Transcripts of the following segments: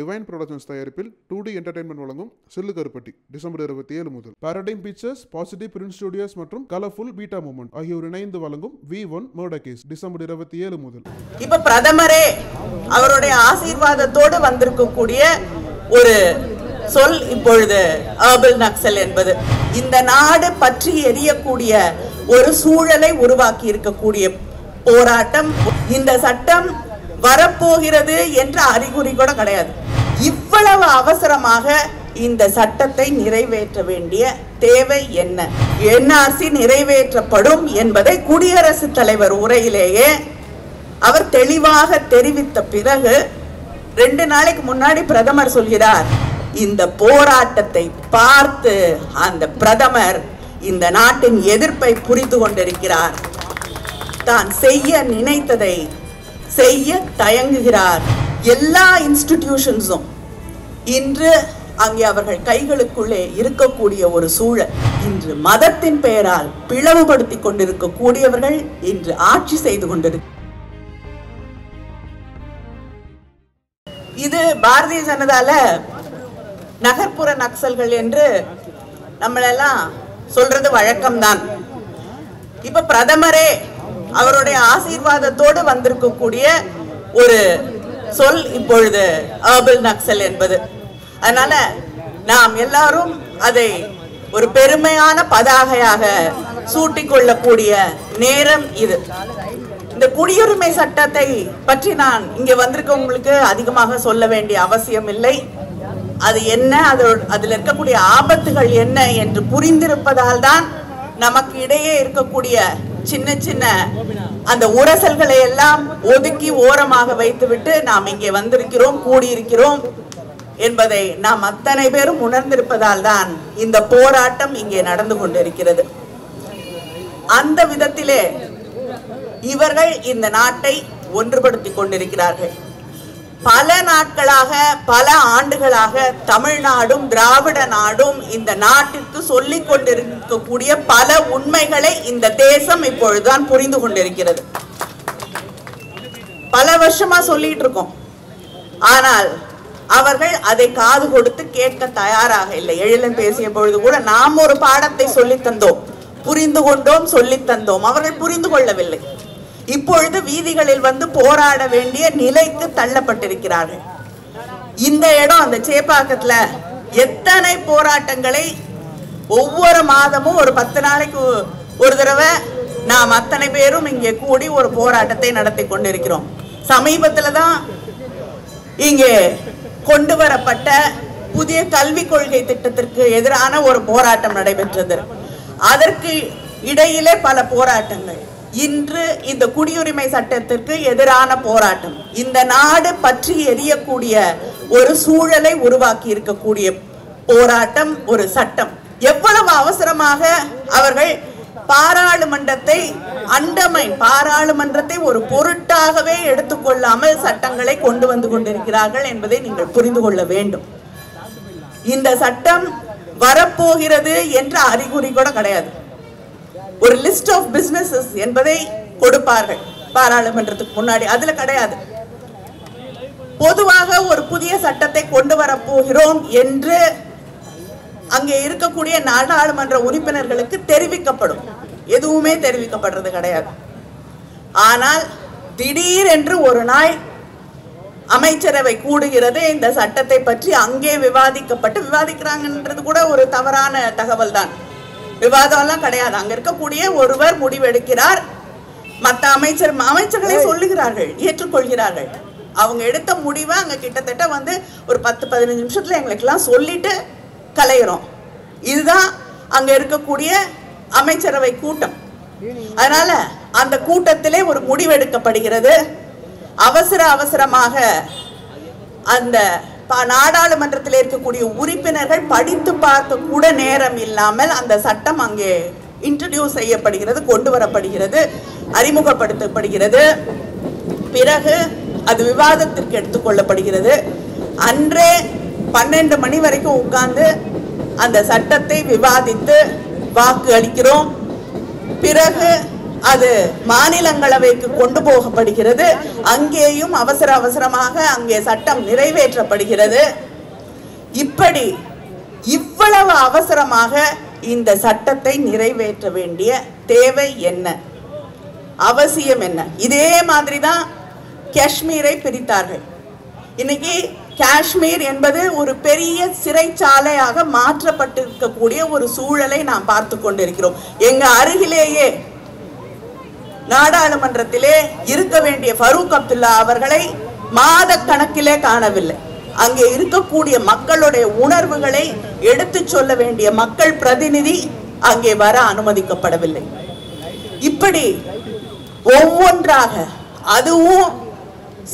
Divine productions தயாரிப்பில் two D entertainment வழங்கும் சில்லு கருப்பட்டி டிசம்பர் இருபத்தி ஏழு முதல். Paradigm pictures positive print studios மற்றும் கலர்ஃபுல் பீட்டா மூமெண்ட் ஆகியோர் இணைந்து வழங்கும் V one murder case December இருபத்தி ஏழு முதல். இப்ப பிரதமரே அவருடைய ஆசீர்வாதத்தோடு வந்திருக்கக்கூடிய ஒரு சொல் இப்பொழுது அர்பல் நக்சல் என்பது. இந்த நாடு பற்றி எரியக்கூடிய ஒரு சூழலை உருவாக்கி இருக்கக்கூடிய போராட்டம். இந்த சட்டம் வரப்போகிறது என்ற அறிகுறி கூட கிடையாது. இவ்வளவு அவசரமாக இந்த சட்டத்தை நிறைவேற்ற வேண்டிய தேவை என்ன? என்ஆர்சி நிறைவேற்றப்படும் என்பதை குடியரசுத் தலைவர் உரையிலேயே அவர் தெளிவாக தெரிவித்த பிறகு ரெண்டு நாளைக்கு முன்னாடி பிரதமர் சொல்கிறார் இந்த போராட்டத்தை பார்த்து அந்த பிரதமர் இந்த நாட்டின் எதிர்ப்பை புரிந்து கொண்டிருக்கிறார். தான் செய்ய நினைத்ததை செய்ய தயங்குகிறார். எல்லா இன்ஸ்டிடியூஷன்ஸும் இன்று அங்கே அவர்கள் கைகளுக்குள்ளே இருக்கக்கூடிய ஒரு சூழல். இன்று மதத்தின் பெயரால் பிளவுபடுத்தி கொண்டிருக்கக்கூடியவர்கள் இன்று ஆட்சி செய்து கொண்டிருக்க இது பாரதிய ஜனதால நகர்ப்புற நக்சல்கள் என்று நம்மளெல்லாம் சொல்றது வழக்கம்தான். இப்ப பிரதமரே அவருடைய ஆசீர்வாதத்தோடு வந்திருக்கக்கூடிய ஒரு சொல் இப்பொழுது அர்பல் நக்சல் என்பது. அதனால நாம் எல்லாரும் அதை ஒரு பெருமையான பதாகையாக சூட்டிக்கொள்ளக்கூடிய நேரம் இது. இந்த குடியுரிமை சட்டத்தை பற்றி நான் இங்கே வந்திருக்கவங்களுக்கு அதிகமாக சொல்ல வேண்டிய அவசியம் இல்லை. அது என்ன? அதோட அதில் இருக்கக்கூடிய ஆபத்துகள் என்ன என்று புரிந்திருப்பதால் தான் நமக்கு இடையே இருக்கக்கூடிய சின்ன சின்ன அந்த உரசல்களை எல்லாம் ஒதுக்கி ஓரமாக வைத்துவிட்டு நாம் இங்கே வந்திருக்கிறோம் கூடியிருக்கிறோம் என்பதை நாம் அத்தனை பேரும் உணர்ந்திருப்பதால் தான் இந்த போராட்டம் இங்கே நடந்து கொண்டிருக்கிறது. அந்த விதத்திலே இவர்கள் இந்த நாட்டை ஒன்றுபடுத்திக் கொண்டிருக்கிறார்கள். பல நாட்களாக பல ஆண்டுகளாக தமிழ்நாடும் திராவிட நாடும் இந்த நாட்டிற்கு சொல்லிக் கொண்டிருக்கக்கூடிய பல உண்மைகளை இந்த தேசம் இப்பொழுதுதான் புரிந்து கொண்டிருக்கிறது. பல வருஷமா சொல்லிட்டு இருக்கோம். ஆனால் அவர்கள் அதை காது கொடுத்து கேட்க தயாராக இல்லை. எழிலன் பேசிய பொழுது கூட நாம் ஒரு பாடத்தை சொல்லித்தந்தோம் புரிந்து கொண்டோம் சொல்லித்தந்தோம் அவர்கள் புரிந்து கொள்ளவில்லை. இப்பொழுது வீதிகளில் வந்து போராட வேண்டிய நிலைக்கு தள்ளப்பட்டிருக்கிறார்கள். இந்த இடம் அந்த சேப்பாக்கத்துல எத்தனை போராட்டங்களை ஒவ்வொரு மாதமும் ஒரு பத்து நாளைக்கு ஒரு தடவை நாம் அத்தனை பேரும் இங்கே கூடி ஒரு போராட்டத்தை நடத்தி கொண்டிருக்கிறோம். சமீபத்தில் தான் இங்கே கொண்டு வரப்பட்ட புதிய கல்விக் கொள்கை திட்டத்திற்கு எதிரான ஒரு போராட்டம் நடைபெற்றது. அதற்கு இடையிலே பல போராட்டங்கள். இன்று இந்த குடியுரிமை சட்டத்திற்கு எதிரான போராட்டம். இந்த நாடு பற்றி எரியக்கூடிய ஒரு சூழலை உருவாக்கி இருக்கக்கூடிய போராட்டம் ஒரு சட்டம். எவ்வளவு அவசரமாக அவர்கள் பாராளுமன்றத்தை அண்டமை பாராளுமன்றத்தை ஒரு பொருட்டாகவே எடுத்துக்கொள்ளாமல் சட்டங்களை கொண்டு வந்து கொண்டிருக்கிறார்கள் என்பதை நீங்கள் புரிந்து கொள்ள வேண்டும். இந்த சட்டம் வரப்போகிறது என்ற அறிகுறி கூட கிடையாது. ஒரு லிஸ்ட் ஆஃப் பிசினஸஸ் என்பதை கொடுப்பார்கள். பாராளுமன்றத்துக்கு முன்னாடி. அதுல கிடையாது. பொதுவாக ஒரு புதிய சட்டத்தை கொண்டு வரப்போகிறோம் என்று அங்கே இருக்கக்கூடிய நாடாளுமன்ற உறுப்பினர்களுக்கு தெரிவிக்கப்படும். எதுவுமே தெரிவிக்கப்படுறது கிடையாது. ஆனால் திடீரென்று ஒரு நாள் அமைச்சரவை கூடுகிறது இந்த சட்டத்தை பற்றி அங்கே விவாதிக்கப்பட்டு விவாதிக்கிறாங்கன்றது கூட ஒரு தவறான தகவல் தான் விவாதம்லாம் கிடையாது. அங்க இருக்கக்கூடிய ஒருவர் முடிவெடுக்கிறார். மற்ற அமைச்சர் அமைச்சர்களே சொல்லுகிறார்கள் ஏற்றுக்கொள்கிறார்கள். அவங்க எடுத்த முடிவை அங்க கிட்டத்தட்ட வந்து ஒரு பத்து பதினஞ்சு நிமிஷத்துல எங்களுக்கெல்லாம் சொல்லிட்டு கலையிறோம். இதுதான் அங்க இருக்கக்கூடிய அமைச்சரவை கூட்டம். அதனால அந்த கூட்டத்திலே ஒரு முடிவெடுக்கப்படுகிறது. அவசர அவசரமாக அந்த நாடாளுமன்றத்தில் இருக்கக்கூடிய உறுப்பினர்கள் படித்து பார்க்க கூட நேரம் இல்லாமல் அந்த சட்டம் அங்கே இன்ட்ரடியூஸ் செய்யப்படுகிறது கொண்டு வரப்படுகிறது அறிமுகப்படுத்தப்படுகிறது. பிறகு அது விவாதத்திற்கு எடுத்துக்கொள்ளப்படுகிறது அன்றே பன்னெண்டு மணி வரைக்கும் உட்கார்ந்து அந்த சட்டத்தை விவாதித்து வாக்கு அளிக்கிறோம். பிறகு அது மாநிலங்களவைக்கு கொண்டு போகப்படுகிறது. அங்கேயும் அவசர அவசரமாக அங்கே சட்டம் நிறைவேற்றப்படுகிறது. இப்படி இவ்வளவு அவசரமாக இந்த சட்டத்தை நிறைவேற்ற வேண்டிய தேவை என்ன? அவசியம் என்ன? இதே மாதிரி தான் காஷ்மீரை பிரித்தார்கள். இன்னைக்கு காஷ்மீர் என்பது ஒரு பெரிய சிறைச்சாலையாக மாற்றப்பட்டிருக்கக்கூடிய ஒரு சூழலை நாம் பார்த்து கொண்டிருக்கிறோம். எங்க அருகிலேயே நாடாளுமன்றத்திலே இருக்க வேண்டிய ஃபரூக் அப்துல்லா அவர்களை மாத கணக்கிலே காணவில்லை. அங்கே இருக்கக்கூடிய மக்களுடைய உணர்வுகளை எடுத்துச் சொல்ல வேண்டிய மக்கள் பிரதிநிதி அங்கே வர அனுமதிக்கப்படவில்லை. இப்படி ஒவ்வொன்றாக அதுவும்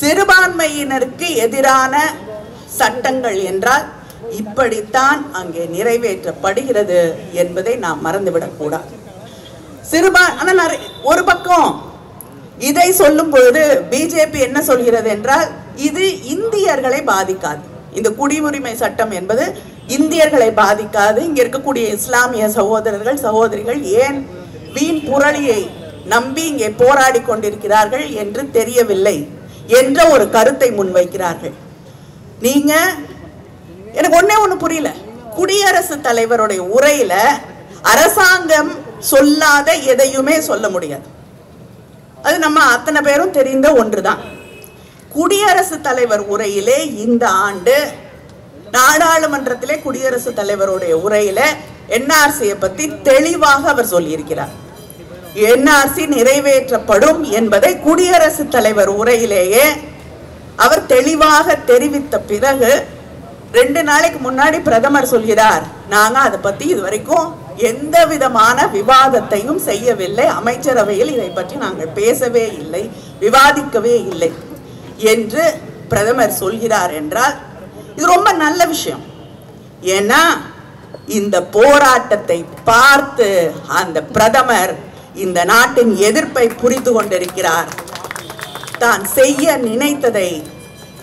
சிறுபான்மையினருக்கு எதிரான சட்டங்கள் என்றால் இப்படித்தான் அங்கே நிறைவேற்றப்படுகிறது என்பதை நாம் மறந்துவிடக்கூடாது. சிறுபா ஆனால் நிறைய- ஒரு பக்கம் இதை சொல்லும் பொழுது பிஜேபி என்ன சொல்கிறது என்றால் இது இந்தியர்களை பாதிக்காது. இந்த குடியுரிமை சட்டம் என்பது இந்தியர்களை பாதிக்காது. இங்க இருக்கக்கூடிய இஸ்லாமிய சகோதரர்கள் சகோதரிகள் ஏன் வீண் புரளியை நம்பி இங்கே போராடி கொண்டிருக்கிறார்கள் என்று தெரியவில்லை என்ற ஒரு கருத்தை முன்வைக்கிறார்கள். நீங்க எனக்கு ஒன்னே ஒன்று புரியல. குடியரசுத் தலைவருடைய உரையில அரசாங்கம் சொல்லாத எதையுமே சொல்ல முடியாது. அது நம்ம அத்தனை பேரும் தெரிந்த ஒன்றுதான். குடியரசுத் தலைவர் உரையிலே இந்த ஆண்டு நாடாளுமன்றத்திலே குடியரசுத் தலைவருடைய உரையில என்ஆர்சியை பத்தி தெளிவாக அவர் சொல்லியிருக்கிறார். என்ஆர்சி நிறைவேற்றப்படும் என்பதை குடியரசுத் தலைவர் உரையிலேயே அவர் தெளிவாக தெரிவித்த பிறகு ரெண்டு நாளைக்கு முன்னாடி பிரதமர் சொல்கிறார் நாங்க அதை பத்தி இதுவரைக்கும் எந்த விதமான விவாதத்தையும் செய்யவில்லை. அமைச்சரவையில் இதை பற்றி நாங்கள் பேசவே இல்லை விவாதிக்கவே இல்லை என்று பிரதமர் சொல்கிறார் என்றால் இது ரொம்ப நல்ல விஷயம். ஏன்னா இந்த போராட்டத்தை பார்த்து அந்த பிரதமர் இந்த நாட்டின் எதிர்ப்பை புரிந்து கொண்டிருக்கிறார். தான் செய்ய நினைத்ததை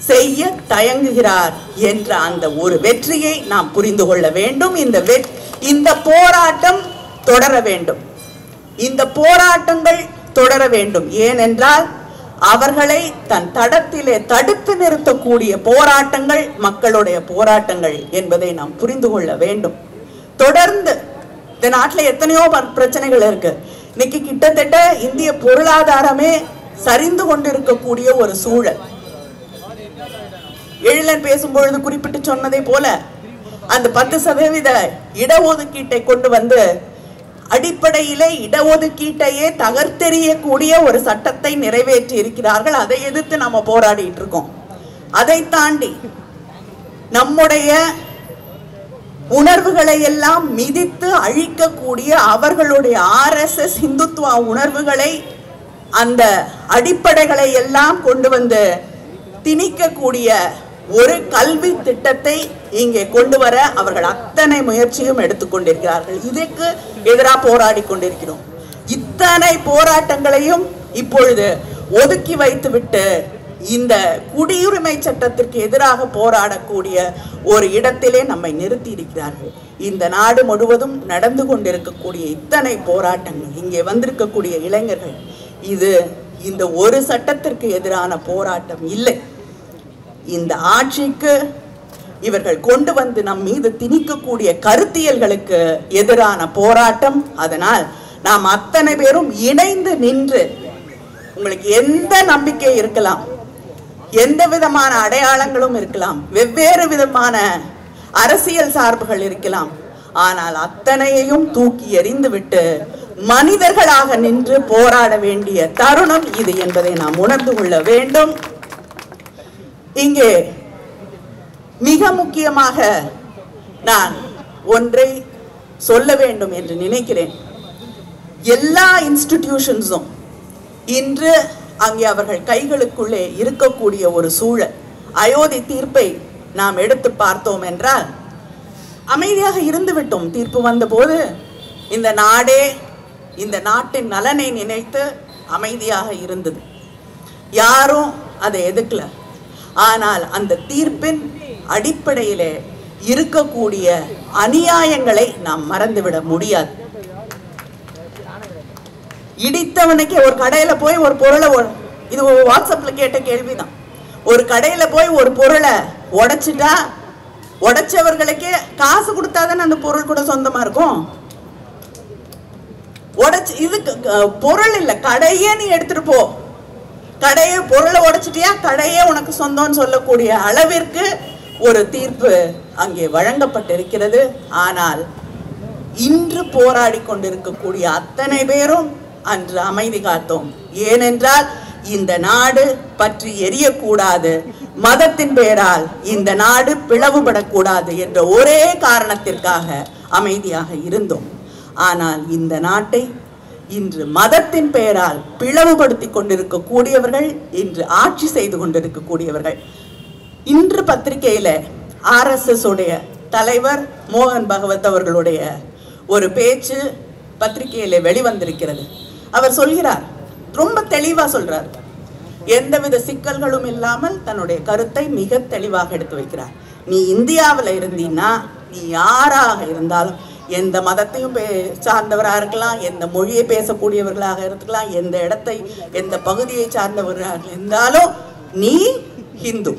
செய்ய தயங்குகிறார் என்ற அந்த ஒரு வெற்றியை நாம் புரிந்து கொள்ள வேண்டும். இந்த இந்த போராட்டம் தொடர வேண்டும். இந்த போராட்டங்கள் தொடர வேண்டும். ஏனென்றால் அவர்களை தன் தடத்திலே தடுத்து நிறுத்தக்கூடிய போராட்டங்கள் மக்களுடைய போராட்டங்கள் என்பதை நாம் புரிந்து கொள்ள வேண்டும். தொடர்ந்து இந்த நாட்டில் எத்தனையோ பிரச்சனைகள் இருக்கு. இன்னைக்கு கிட்டத்தட்ட இந்திய பொருளாதாரமே சரிந்து கொண்டிருக்கக்கூடிய ஒரு சூழல். எழிலன் பேசும்பொழுது குறிப்பிட்டு சொன்னதை போல அந்த பத்து சதவீத இடஒதுக்கீட்டை கொண்டு வந்து அடிப்படையிலே இடஒதுக்கீட்டையே தகர்த்தெறியக்கூடிய ஒரு சட்டத்தை நிறைவேற்றி இருக்கிறார்கள். அதை எதிர்த்து நம்ம போராடிட்டு இருக்கோம். அதை தாண்டி நம்முடைய உணர்வுகளை எல்லாம் மிதித்து அழிக்கக்கூடிய அவர்களுடைய ஆர்எஸ்எஸ் இந்துத்துவ உணர்வுகளை அந்த அடிப்படைகளை எல்லாம் கொண்டு வந்து திணிக்கக்கூடிய ஒரு கல்வி திட்டத்தை இங்கே கொண்டு வர அவர்கள் அத்தனை முயற்சியும் எடுத்துக்கொண்டிருக்கிறார்கள் இதற்கு எதிராக போராடி கொண்டிருக்கிறோம். இத்தனை போராட்டங்களையும் இப்பொழுது ஒதுக்கி வைத்துவிட்டு இந்த குடியுரிமை சட்டத்திற்கு எதிராக போராடக்கூடிய ஒரு இடத்திலே நம்மை நிறுத்தி இருக்கிறார்கள் இந்த நாடு முழுவதும் நடந்து கொண்டிருக்கக்கூடிய இத்தனை போராட்டங்கள் இங்கே வந்திருக்கக்கூடிய இளைஞர்கள் இது இந்த ஒரு சட்டத்திற்கு எதிரான போராட்டம் இல்லை. இந்த ஆட்சிக்கு இவர்கள் கொண்டு வந்து நம் மீது திணிக்கக்கூடிய கருத்தியல்களுக்கு எதிரான போராட்டம். அதனால் நாம் அத்தனை பேரும் இணைந்து நின்று உங்களுக்கு எந்த நம்பிக்கை இருக்கலாம் எந்த விதமான அடையாளங்களும் இருக்கலாம் வெவ்வேறு விதமான அரசியல் சார்புகள் இருக்கலாம். ஆனால் அத்தனையையும் தூக்கி எறிந்துவிட்டு மனிதர்களாக நின்று போராட வேண்டிய தருணம் இது என்பதை நாம் உணர்ந்து கொள்ள வேண்டும். இங்கே மிக முக்கியமாக நான் ஒன்றை சொல்ல வேண்டும் என்று நினைக்கிறேன். எல்லா இன்ஸ்டிடியூஷன்ஸும் இன்று அங்கே அவர்கள் கைகளுக்குள்ளே இருக்கக்கூடிய ஒரு சூழல் அயோத்தி தீர்ப்பை நாம் எடுத்து பார்த்தோம் என்றால் அமைதியாக இருந்துவிட்டோம். தீர்ப்பு வந்தபோது இந்த நாடே இந்த நாட்டின் நலனை நினைத்து அமைதியாக இருந்தது. யாரும் அதை எதுக்கலை ஆனால் அந்த தீர்ப்பின் அடிப்படையிலே இருக்கக்கூடிய அநியாயங்களை நாம் மறந்துவிட முடியாது. இடித்தவனுக்கு ஒரு கடையில போய் ஒரு பொருளை இது வாட்ஸ்அப்ல கேட்ட கேள்விதான். ஒரு கடையில போய் ஒரு பொருளை உடைச்சிட்டா உடைச்சவர்களுக்கே காசு கொடுத்தாதானே அந்த பொருள் கூட சொந்தமா இருக்கும்? உடைச்சு இது பொருள் இல்ல கடையே நீ எடுத்துட்டு போ. கடையை பொருளை உடைச்சிட்டியா? கடையே உனக்கு சொந்தம்னு சொல்லக்கூடிய அளவிற்கு ஒரு தீர்ப்பு அங்கே வழங்கப்பட்டிருக்கிறது. ஆனால் இன்று போராடி கொண்டிருக்கக்கூடிய அத்தனை பேரும் அன்று அமைதி காத்தோம். ஏனென்றால் இந்த நாடு பற்றி எரியக்கூடாது. மதத்தின் பெயரால் இந்த நாடு பிளவுபடக்கூடாது என்ற ஒரே காரணத்திற்காக அமைதியாக இருந்தோம். ஆனால் இந்த நாட்டை இன்று மதத்தின் பெயரால் பிளவுபடுத்தி கொண்டிருக்கக்கூடியவர்கள் இன்று ஆட்சி செய்து கொண்டிருக்கக்கூடியவர்கள். இன்று பத்திரிகையில ஆர்எஸ்எஸ் உடைய தலைவர் மோகன் பகவத் அவர்களுடைய ஒரு பேச்சு பத்திரிகையில வெளிவந்திருக்கிறது. அவர் சொல்கிறார் ரொம்ப தெளிவா சொல்றார். எந்தவித சிக்கல்களும் இல்லாமல் தன்னுடைய கருத்தை மிக தெளிவாக எடுத்து வைக்கிறார். நீ இந்தியாவில் இருந்தீன்னா நீ யாராக இருந்தாலும் எந்த மதத்தையும் பே- சார்ந்தவராக இருக்கலாம் எந்த மொழியை பேசக்கூடியவர்களாக இருக்கலாம் எந்த இடத்தை எந்த பகுதியை சார்ந்தவர்களாக இருந்தாலும் நீ ஹிந்து.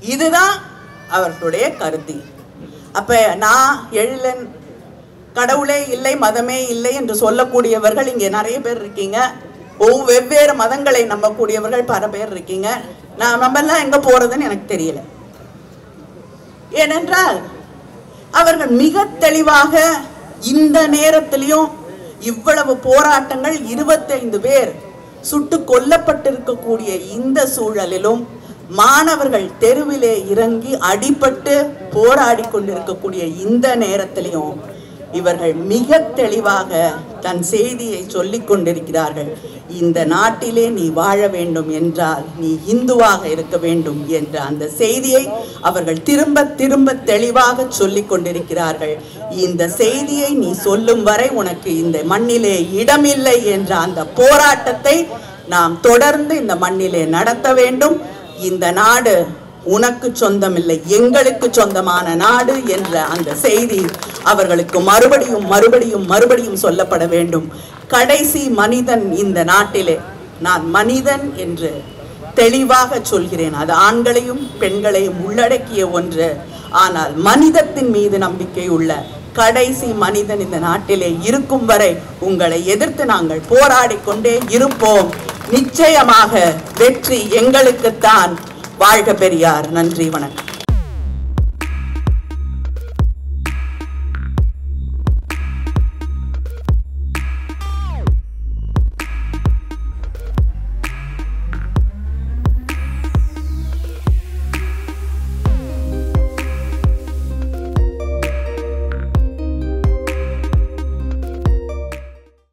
இதுதான் அவர்களுடைய கருத்து அப்ப நான் எழிலன் கடவுளே இல்லை மதமே இல்லை என்று சொல்லக்கூடியவர்கள் இங்கே நிறைய பேர் இருக்கீங்க. வெவ்வேறு மதங்களை நம்பக்கூடியவர்கள் பல பேர் இருக்கீங்க. நான் நம்மெல்லாம் எங்க போறதுன்னு எனக்கு தெரியல. ஏனென்றால் அவர்கள் மிக தெளிவாக இந்த நேரத்திலையும் இவ்வளவு போராட்டங்கள் 25 பேர் சுட்டு கொல்லப்பட்டிருக்கக்கூடிய இந்த சூழலிலும் மாணவர்கள் தெருவிலே இறங்கி அடிபட்டு போராடி கொண்டிருக்கக்கூடிய இந்த நேரத்திலையும் இவர்கள் மிக தெளிவாக தன் செய்தியை சொல்லிக் கொண்டிருக்கிறார்கள். இந்த நாட்டிலே நீ வாழ வேண்டும் என்றால் நீ இந்துவாக இருக்க வேண்டும் என்ற அந்த செய்தியை அவர்கள் திரும்ப திரும்ப தெளிவாக சொல்லிக் கொண்டிருக்கிறார்கள். இந்த செய்தியை நீ சொல்லும் வரை உனக்கு இந்த மண்ணிலே இடமில்லை என்ற அந்த போராட்டத்தை நாம் தொடர்ந்து இந்த மண்ணிலே நடத்த வேண்டும். இந்த நாடு உனக்கு சொந்தமில்லை எங்களுக்கு சொந்தமான நாடு என்ற அந்த செய்தி அவர்களுக்கு மறுபடியும் மறுபடியும் மறுபடியும் சொல்லப்பட வேண்டும். கடைசி மனிதன் இந்த நாட்டிலே. நான் மனிதன் என்று தெளிவாக சொல்கிறேன். அது ஆண்களையும் பெண்களையும் உள்ளடக்கிய ஒன்று. ஆனால் மனிதத்தின் மீது நம்பிக்கை உள்ள கடைசி மனிதன் இந்த நாட்டிலே இருக்கும் வரை உங்களை எதிர்த்து நாங்கள் போராடிக் கொண்டே இருப்போம். நிச்சயமாக வெற்றி எங்களுக்குத்தான் வாழ்க பெரியார். நன்றி வணக்கம்.